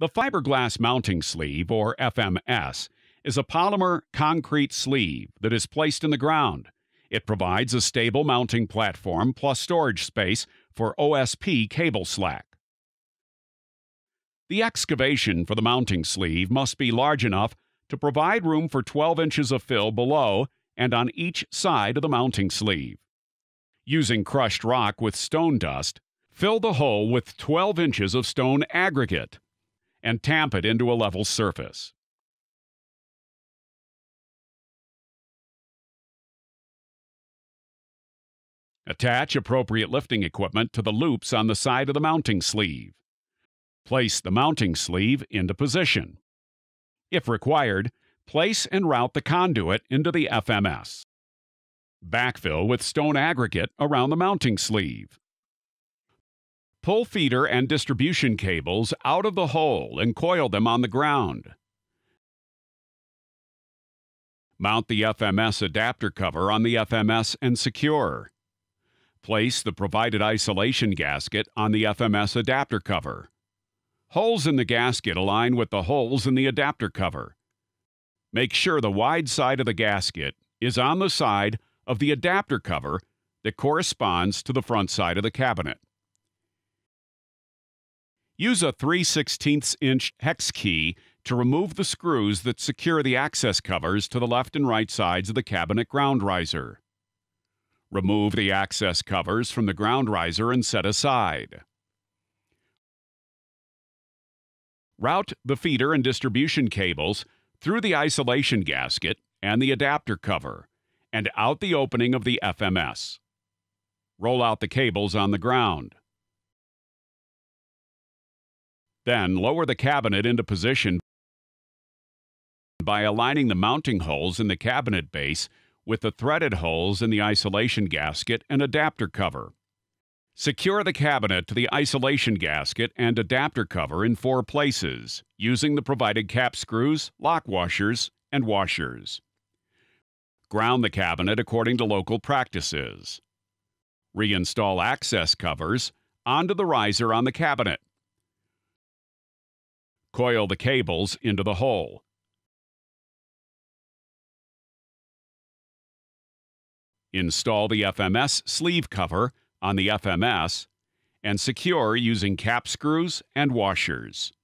The fiberglass mounting sleeve, or FMS, is a polymer concrete sleeve that is placed in the ground. It provides a stable mounting platform plus storage space for OSP cable slack. The excavation for the mounting sleeve must be large enough to provide room for 12 inches of fill below and on each side of the mounting sleeve. Using crushed rock with stone dust, fill the hole with 12 inches of stone aggregate and tamp it into a level surface. Attach appropriate lifting equipment to the loops on the side of the mounting sleeve. Place the mounting sleeve into position. If required, place and route the conduit into the FMS. Backfill with stone aggregate around the mounting sleeve. Pull feeder and distribution cables out of the hole and coil them on the ground. Mount the FMS adapter cover on the FMS and secure. Place the provided isolation gasket on the FMS adapter cover. Holes in the gasket align with the holes in the adapter cover. Make sure the wide side of the gasket is on the side of the adapter cover that corresponds to the front side of the cabinet. Use a 3 16 inch hex key to remove the screws that secure the access covers to the left and right sides of the cabinet ground riser. Remove the access covers from the ground riser and set aside. Route the feeder and distribution cables through the isolation gasket and the adapter cover and out the opening of the FMS. Roll out the cables on the ground. Then lower the cabinet into position by aligning the mounting holes in the cabinet base with the threaded holes in the isolation gasket and adapter cover. Secure the cabinet to the isolation gasket and adapter cover in four places using the provided cap screws, lock washers, and washers. Ground the cabinet according to local practices. Reinstall access covers onto the riser on the cabinet. Coil the cables into the hole. Install the FMS sleeve cover on the FMS and secure using cap screws and washers.